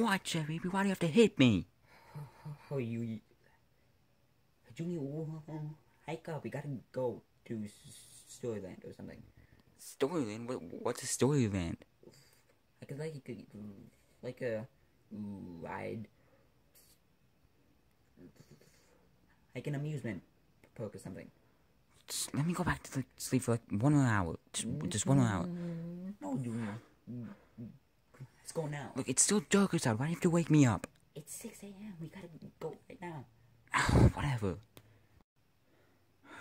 What, Chevy? Why do you have to hit me? Oh, you, Junior, hike up. We gotta go to Storyland or something. Storyland? What, what's a Storyland? I Like like mm, like a ride, like an amusement park or something. Just let me go back to sleep for like one more hour. Just, just one more hour. No, Junior. Let's go now. Look, it's still dark outside. Why do you have to wake me up? It's 6 a.m. We gotta go right now. Whatever.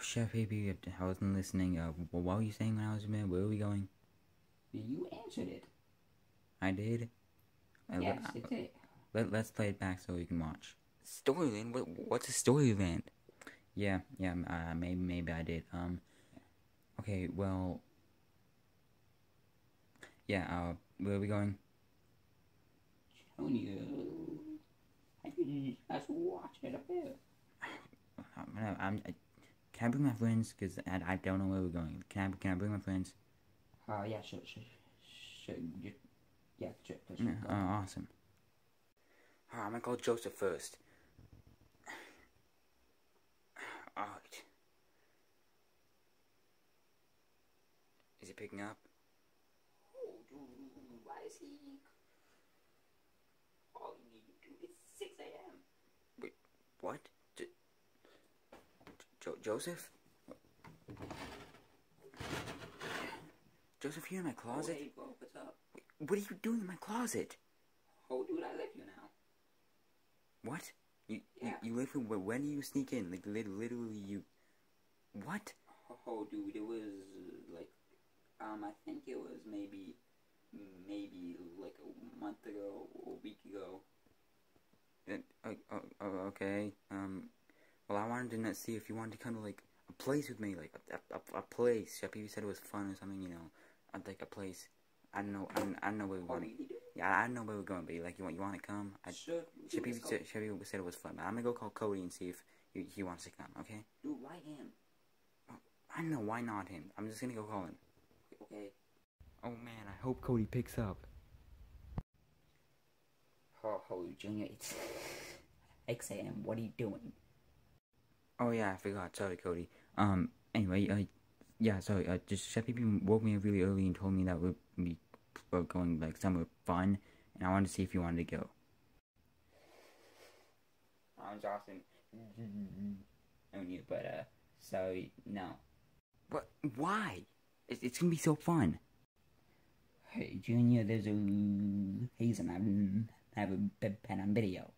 Chef Baby, I wasn't listening. Uh, what were you saying when I was in bed? Where are we going? You answered it. I did. Uh, Yes, let- it's it. Let, let's play it back so we can watch. Storyland? What, what's a Storyland? Yeah, yeah, uh, maybe, maybe I did. Um, okay, well, yeah, uh, where are we going? Junior. I just watch it up there. I'm, gonna- I'm, I, can I bring my friends? Cause I, I don't know where we're going. Can I, can I bring my friends? Uh, yeah, sure, sure, sure. You, yeah, sure, sure. Yeah, oh, awesome. Alright, I'm gonna call Joseph first. Alright. Is he picking up? Oh, why is he? All you need to do is 6 a.m. What? J- jo- Joseph? Joseph, you're in my closet? Oh, hey, bro, what's up? What are you doing in my closet? Oh, dude, I love you now. What? You, Yeah. you, you live in, when do you sneak in? Like, literally, you. What? Oh, dude, it was uh, like, um, I think it was maybe, maybe like a month ago or a week ago. Uh, oh, oh, okay. Um, well, I wanted to not see if you wanted to come to like a place with me, like a, a, a place. You said it was fun or something, you know, uh, like a place. I don't know. I don't, I don't know where we're dude? Yeah, I don't know where we're going, but like, you want you want to come? I, Sure. Shep, said, said it was fun. But I'm gonna go call Cody and see if he, he wants to come. Okay? Dude, why him? I don't know why not him. I'm just gonna go call him. Okay. Oh man, I hope Cody picks up. Oh, oh, Junior, it's 6 a.m. What are you doing? Oh yeah, I forgot. Sorry, Cody. Um. Anyway, uh, yeah. Sorry. Uh, just Chef woke me up really early and told me that we'd be going like somewhere fun, and I wanted to see if you wanted to go. I'm Johnson. Oh, you, but, uh, sorry, no. What? Why? It's, it's gonna be so fun. Hey, Junior, there's a reason I have a pen on video.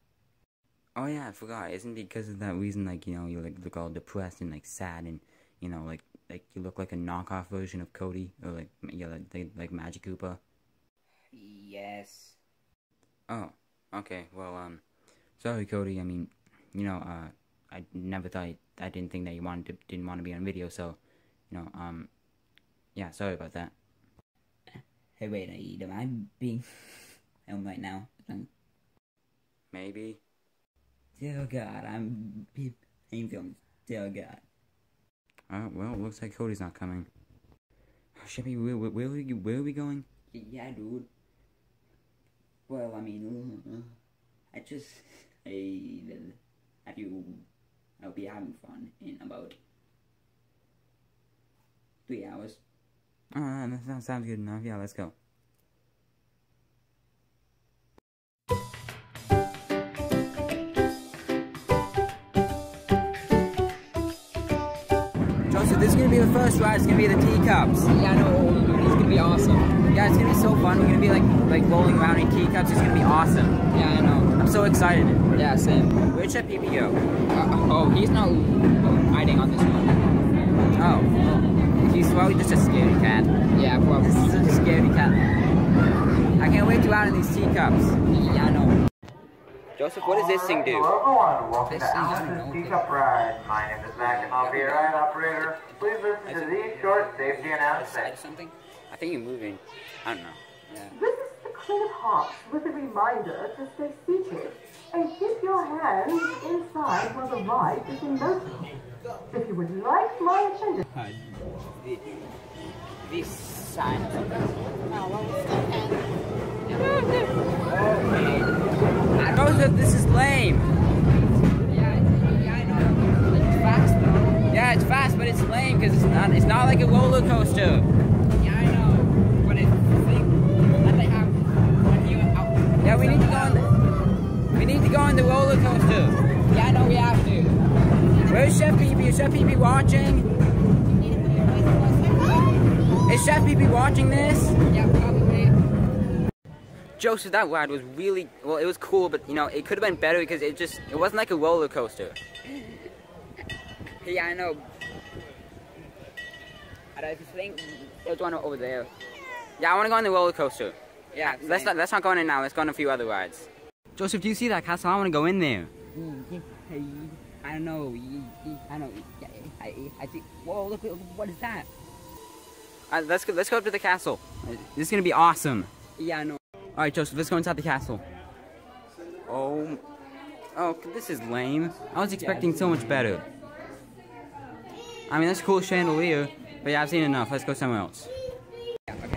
Oh yeah, I forgot. Isn't because of that reason? Like you know, you like look all depressed and like sad, and you know, like like you look like a knockoff version of Cody, or like yeah, like like, like Magic Koopa. Yes. Oh, okay. Well, um, sorry, Cody. I mean, you know, uh, I never thought I didn't think that you wanted to didn't want to be on video, so you know, um, yeah, sorry about that. Hey, wait, am I being filmed right now? Maybe. Dear God, I'm being filmed. Dear God. Oh well, looks like Cody's not coming. Shippy, where, where, where, are we, where are we going? Yeah, dude. Well, I mean, uh, I just say that you, I'll be having fun in about three hours. Oh, that sounds- sounds good enough. Yeah, let's go. The first ride. is gonna be the teacups. Yeah, I know. It's gonna be awesome. Yeah, it's gonna be so fun. We're gonna be like like rolling around in teacups. It's gonna be awesome. Yeah, I know. I'm so excited. Yeah, same. Where'd PPO? Uh, oh, he's not hiding on this one. Oh, well, he's probably just a scaredy cat. Yeah, probably. This is a scaredy cat. I can't wait to out in these teacups. Yeah, I know. Joseph, what does this thing do? Hello everyone, welcome This to thing, I don't Allison's know. Teacup Ride. My name is Mac and I'll be your ride operator. Please listen to these short safety announcements. something? I think you're moving. I don't know. Yeah. This is the Queen of Hearts with a reminder to stay seated and keep your hands inside while the ride is in motion. If you would like my attendance, This sign. Oh, what was that? Joseph, this is lame. Yeah, it's- yeah, I know. It's fast though. Yeah, it's fast, but it's lame because it's not. It's not like a roller coaster. Yeah, I know. But it's that they have when you out. Yeah, we need to go on. The, we need to go on the roller coaster. Yeah, I know we have to. Where's Chef Pee Pee? Is Chef Pee Pee watching? Is Chef Pee Pee watching this? Yeah. Joseph, that ride was really well. It was cool, but you know, it could have been better because it just it wasn't like a roller coaster. Yeah, I know. And I think there's one over there. Yeah, I want to go on the roller coaster. Yeah, Let's not let's not go on it now. Let's go on a few other rides. Joseph, do you see that castle? I want to go in there. I don't know. I don't know. I, I think. Whoa! Look! What is that? Uh, let's go. Let's go up to the castle. This is gonna be awesome. Yeah, I know. All right, Joseph, let's go inside the castle. Oh, oh, this is lame. I was expecting so much better. I mean, that's a cool chandelier, but yeah, I've seen enough. Let's go somewhere else.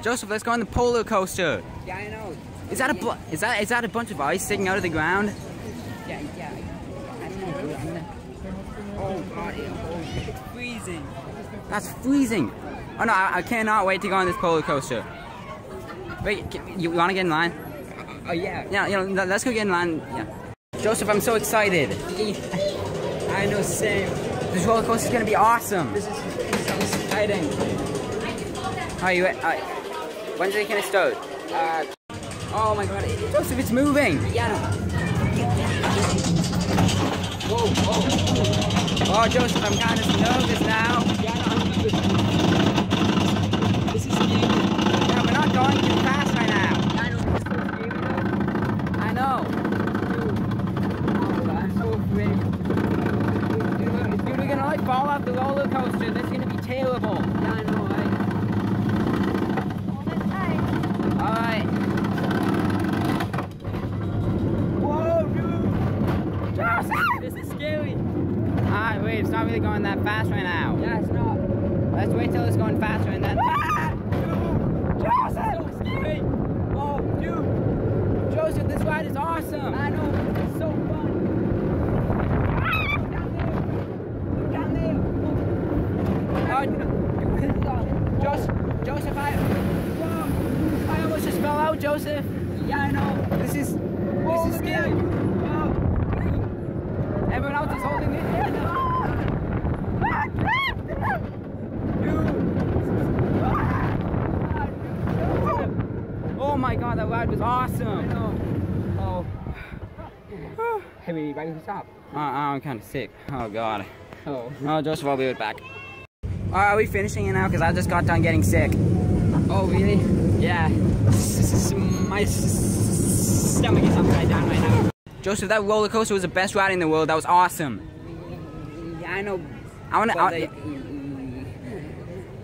Joseph, let's go on the polar coaster. Yeah, I know. Is that a is that is that a bunch of ice sticking out of the ground? Yeah, yeah. I don't know. I'm not- Oh God! It's freezing. That's freezing. Oh no, I, I cannot wait to go on this polar coaster. Wait, can, you want to get in line? Oh yeah. Yeah, you know, let- let's go get in line. Yeah. Joseph, I'm so excited. I know. Same. This roller coaster is gonna be awesome. This is so exciting. Are you? Uh, when's it gonna start? Uh, Oh my god, Joseph, it's moving! yeah. Whoa! Whoa! Oh, Joseph, I'm kind of nervous now. Yeah, no, I'm good. This is scary. Yeah, we're not going too fast right now. I know. This is so scary though. I know. Oh, I'm so afraid. Dude, dude, we're gonna like fall off the roller coaster. That's gonna be terrible. Yeah, I know. Right? Alright. Whoa, dude! Joseph! This is scary. Alright, wait, it's not really going that fast right now. Yeah, it's not. Let's wait till it's going faster and then. Ah! Joseph! So scary. Whoa, dude! Joseph, this ride is awesome! I know. It's so fun. Down there. Look down there. Oh, Joseph, Joseph, I. Whoa! I almost just fell out, Joseph. Yeah, I know. This is. This is scary. Everyone else is holding it. Oh my god, that ride was awesome. Oh. Hey, we ready to stop? Uh, I'm kind of sick. Oh god. Oh. Oh, Joseph, I'll be right back. Are we finishing it now? Because I just got done getting sick. Oh, really? Yeah. This is my stomach is upside down right now. Joseph, that roller coaster was the best ride in the world. That was awesome. Yeah, I know. I wanna. But I, like, mm,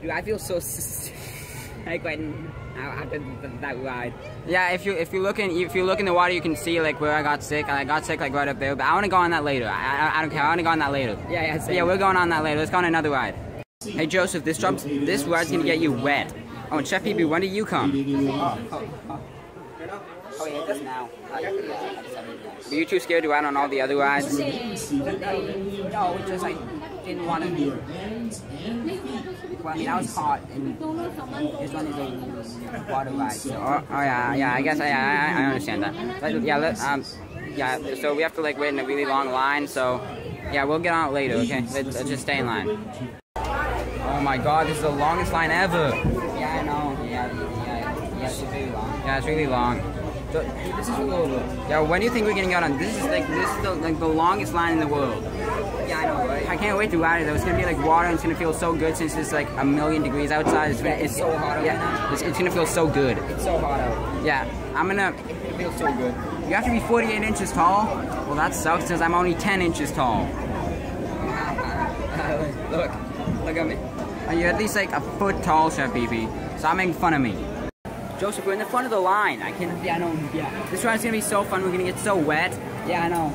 dude, I feel so s- like right now after th- that ride. yeah, if you if you look in if you look in the water, you can see like where I got sick. I got sick like right up there. But I want to go on that later. I, I, I don't care. I want to go on that later. Yeah, yeah, same. Yeah, we're going on that later. Let's go on another ride. Hey Joseph, this jumps, this ride's gonna get you wet. Oh, and Chef Pee Pee, when did you come? Oh, oh, oh. Yeah, just now. Were you too scared to ride on all the other rides? No, no, just like didn't want to. Well, I mean, I was hot, and this one is a water ride. So. Oh, oh yeah, yeah. I guess I I, I understand that. But, yeah, let, um, yeah. So we have to like wait in a really long line. So yeah, we'll get on it later. Okay, let's, let's just stay in line. Oh my God, this is the longest line ever. Yeah, I know. Yeah, yeah, yeah. It's very long. Yeah, it's really long. This is yeah, when do you think we're gonna get on? This is like this is the, like the longest line in the world. Yeah, I know, right? I can't wait to ride it. though. It's gonna be like water, and it's gonna feel so good since it's like a million degrees outside. It's, Yeah, it's so hot out Yeah, it's, it's gonna feel so good. It's so hot out. Yeah, I'm gonna. It feels so good. You have to be 48 inches tall. Well, that sucks since I'm only 10 inches tall. look, look at me. You're you at least like a foot tall, Chef Pee Pee? Stop making fun of me. Joseph, we're in the front of the line. I can't. Yeah, I know. Yeah, This ride's gonna be so fun. We're gonna get so wet. yeah, I know.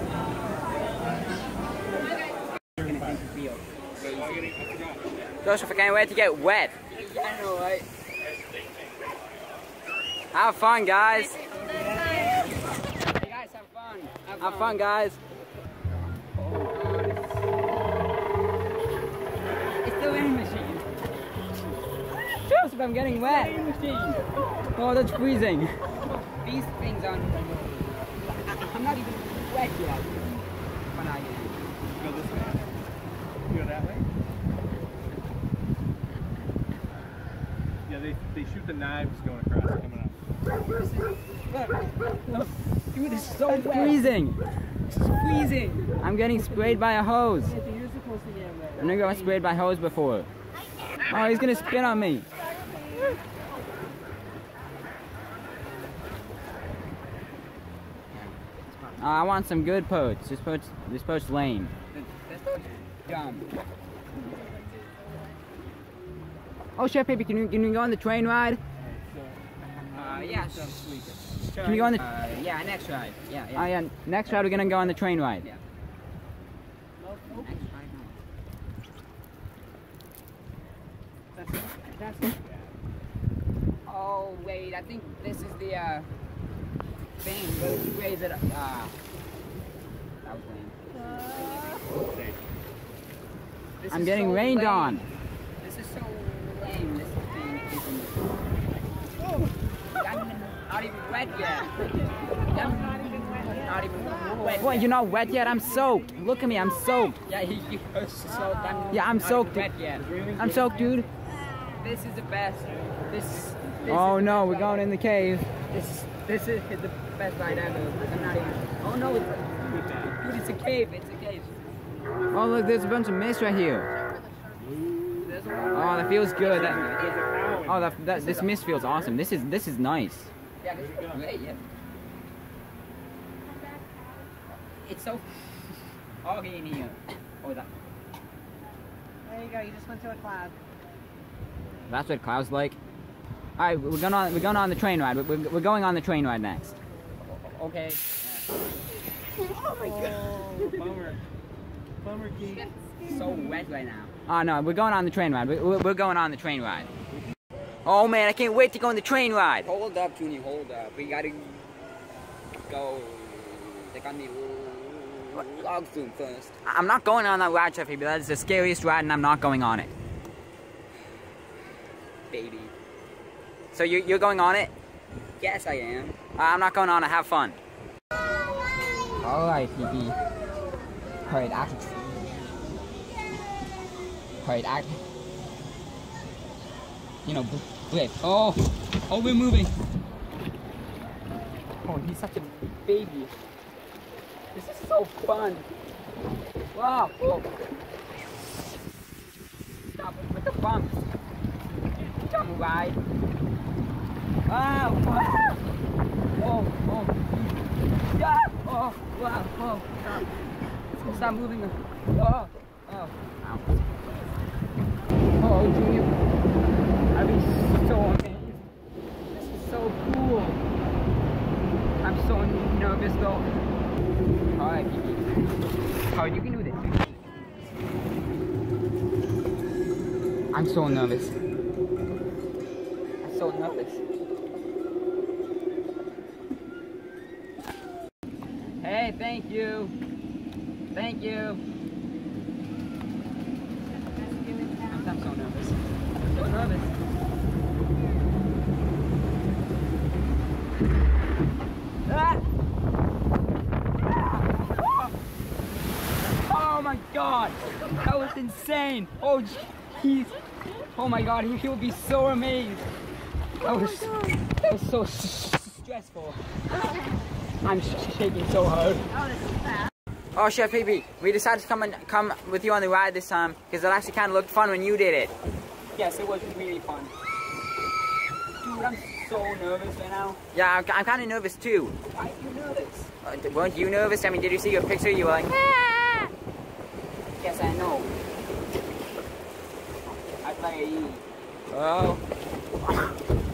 Joseph, I can't wait to get wet. Yeah, I know, right? Have fun, guys. Hey guys, have fun. Have Have fun, guys. It's the wind machine. Joseph, I'm getting wet. Wind machine. Oh, that's freezing. These things on. I'm not even wet yet. But I am. Go this way. You go that way. Yeah, they, they shoot the knives going across coming up. Dude, this is so It's wet. freezing. Freezing. I'm getting sprayed by a hose. I've never got sprayed by a hose before. Oh, he's gonna spit on me. Oh, I want some good poach. This poach, this poach lame. That's dumb. Oh, Chef Baby, can you can you go on the train ride? Uh, yeah. Can you go on the? Uh, yeah, next ride. Yeah, yeah. Oh yeah, next ride we're gonna go on the train ride. Yeah. Next ride. That's, that's Oh, wait, I think this is the, uh, thing. But raise it up. Ah. that was lame. This I'm getting so rained lame. on. This is so lame. This thing isn't. I'm not even wet yet. I'm not even wet. What? yet. You're not wet yet? I'm soaked. Look at me, I'm soaked. Yeah, he, he was so I'm Yeah, I'm not soaked. Wet yet. I'm soaked, dude. This is the best. This. this Oh no, we're going in the cave. This this is the best ride ever. I'm not even. Oh no, it's dude, it's a cave. It's a cave. Oh look, there's a bunch of mist right here. Oh, that feels good. That, oh, that, that this mist feels awesome. This is this is nice. yeah, this is great. Yeah. It's so foggy in here. Oh, that. There you go. You just went to a cloud. That's what clouds like. All right, we're going on. We're going on the train ride. We're, we're going on the train ride next. Okay. Oh, my god. Oh, bummer. Bummer, Keith. So wet right now. Oh no, we're going on the train ride. We- We're, we're going on the train ride. Oh man, I can't wait to go on the train ride. Hold up, Junie. Hold up. We gotta go. Take on the log zoom first. I'm not going on that ride, Jeffy, but that is the scariest ride, and I'm not going on it. baby. So you, you're going on it? Yes, I am. I'm not going on it. Have fun. Alright, PP. Alright, act. Alright, act. You know, blip. Oh! Oh, we're moving! Oh, he's such a baby. This is so fun. Wow! Oh. Stop it with the bumps. Jump ride. Wow! wow. Oh, oh. Yeah! Oh, wow, oh, stop. Stop moving. Oh, oh. Oh, Junior. I'd be so amazed. This is so cool. I'm so nervous though. Alright. Alright, you can do this. I'm so nervous. I'm so nervous. Thank you. Thank you. I'm, so nervous. I'm so nervous. Ah! Oh my god! That was insane! Oh jeez! Oh my god, he, he would be so amazed! That was, that was so stressful. I'm shaking so hard. Oh, Chef Pee Pee, we decided to come and come with you on the ride this time because it actually kind of looked fun when you did it. Yes, it was really fun. Dude, I'm so nervous right now. Yeah, I'm, I'm kind of nervous too. Why are you nervous? Uh, weren't you nervous? I mean, did you see your picture? You were like, "Ah." Yes, I know. I play you. oh,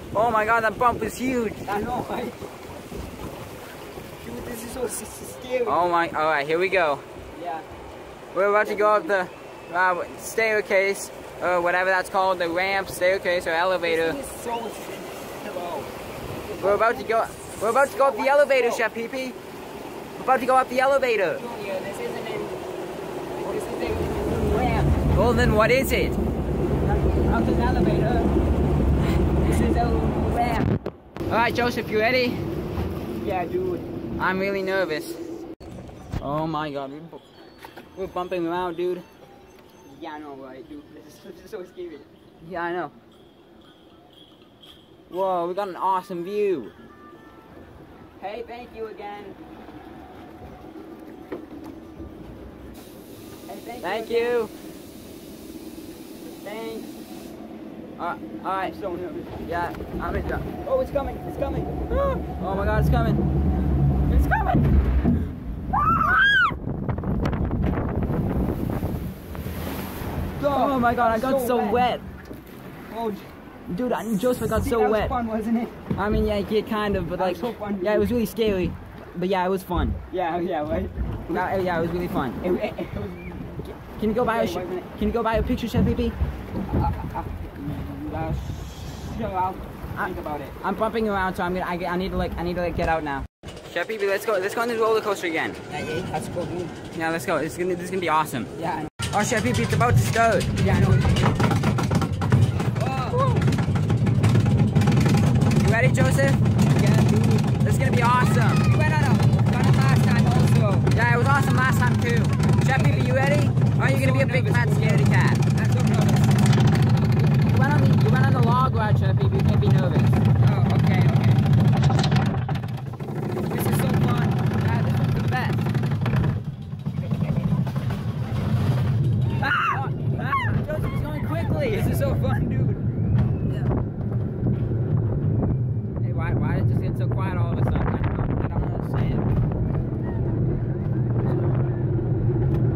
oh my God, that bump was huge. I know, right? Dude, this is so s- s- scary. Oh my, all right, here we go. Yeah. We're about to go up the uh, staircase, or whatever that's called, the ramp, staircase, or elevator. So We're about to go. We're about to go up the elevator, Chef Pee Pee. about to go up the elevator. Junior, this isn't in. This is a ramp. Well, then what is it? To the elevator. This is a ramp. All right, Joseph, you ready? Yeah, dude. I'm really nervous. Oh my god, we're, we're bumping around, dude. Yeah, I know, right, dude. This is, this is so scary. Yeah, I know. Whoa, we got an awesome view. Hey, thank you again. Hey, thank, Thank you. you. Thanks. Uh, all right, I'm so nervous. yeah, I'm in. Oh, it's coming. It's coming. Oh my god, it's coming. Oh my god, I got so, so wet. wet. Oh, Dude, I, Joseph got so that was wet. fun, wasn't it? I mean, yeah, yeah, kind of, but like, so fun, yeah, it was really scary. But yeah, it was fun. Yeah, yeah, right. Yeah, yeah, it was really fun. It, it, it was. Can you go buy a Wait, sh- wait a. Can you go buy a picture, Chef Pee Pee? Uh, uh, uh, sure, I'll think about it. I'm bumping around, so I'm gonna. I, I need to like. I need to like get out now. Chef Pee Pee, let's go. Let's go on this roller coaster again. Yeah, yeah, that's cool. Yeah, let's go. This is gonna. This is gonna be awesome. Yeah, Oh, Chef Pee Pee, it's about to start. Yeah, I know. You ready, Joseph? Yeah, dude. This is gonna be awesome. We went on a, on last time also. Yeah, it was awesome last time too. Chef Pee Pee, you ready? Oh, or are you gonna be a big fat scaredy cat? I'm so nervous. You went on the. You went on the log ride, Chef Pee Pee. You can't be nervous. Oh, okay, okay. This is so fun. Yeah, this is the best. Ah! Ah! Joseph is going quickly. This is so fun, dude. Hey, why, why did it just get so quiet all of a sudden? I don't, I don't understand.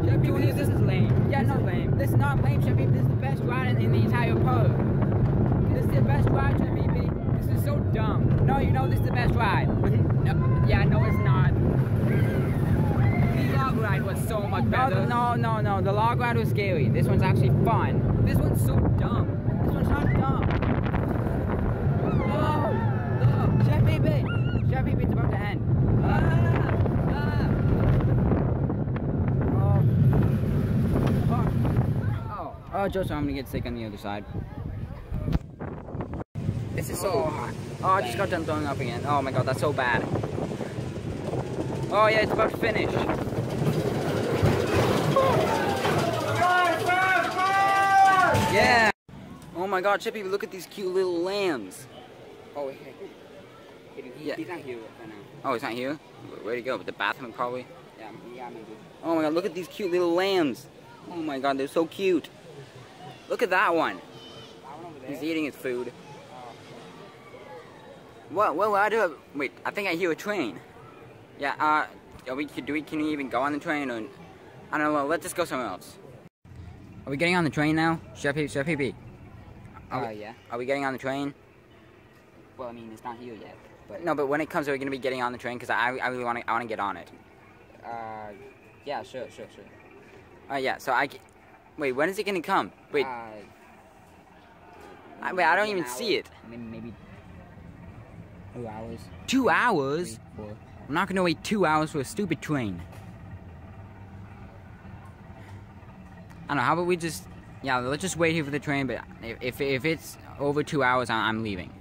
Chef, Junior, this is lame. Yeah, no, lame. This is not lame, Chef This is the best ride in, in the entire park. This is the best ride, Chef This is so dumb. No, you know this is the best ride. No, yeah, no, it's not. Was so much No, better. no, no, no. The log ride was scary. This one's actually fun. This one's so dumb. This one's not dumb. Oh, look, Chef Pee Chef it's about to end. Ah, ah. Oh, oh, Joseph, I'm gonna get sick on the other side. This is so hot. Oh, I just got done throwing up again. Oh my god, that's so bad. Oh yeah, it's about to finish. Yeah. Oh my god, Chippy, look at these cute little lambs. Oh. He, Yeah. He's not here right now. Oh, it's not here? Where'd he go? The bathroom, probably? Yeah, yeah, maybe. Oh my god, look at these cute little lambs. Oh my god, they're so cute. Look at that one. That one. He's eating his food. Oh, What? What? What? I do? have- Wait, I think I hear a train. Yeah. Uh, are we? Do we? Can we even go on the train? Or I don't know. Let's just go somewhere else. Are we getting on the train now? Chef Pee Chef Pee Are uh, yeah. Are we getting on the train? Well, I mean, it's not here yet. But, No, but when it comes, are we gonna be getting on the train? Because I, I really want to. I want to get on it. uh, yeah, sure, sure, sure. Uh, yeah. So I. Wait, when is it gonna come? Wait. Uh, I, wait, I don't even an see hour. it. Maybe, maybe two hours. Two hours? Three. I'm not gonna wait two hours for a stupid train. I don't know. How about we just, yeah, let's just wait here for the train. But if if, it's over two hours, I'm leaving.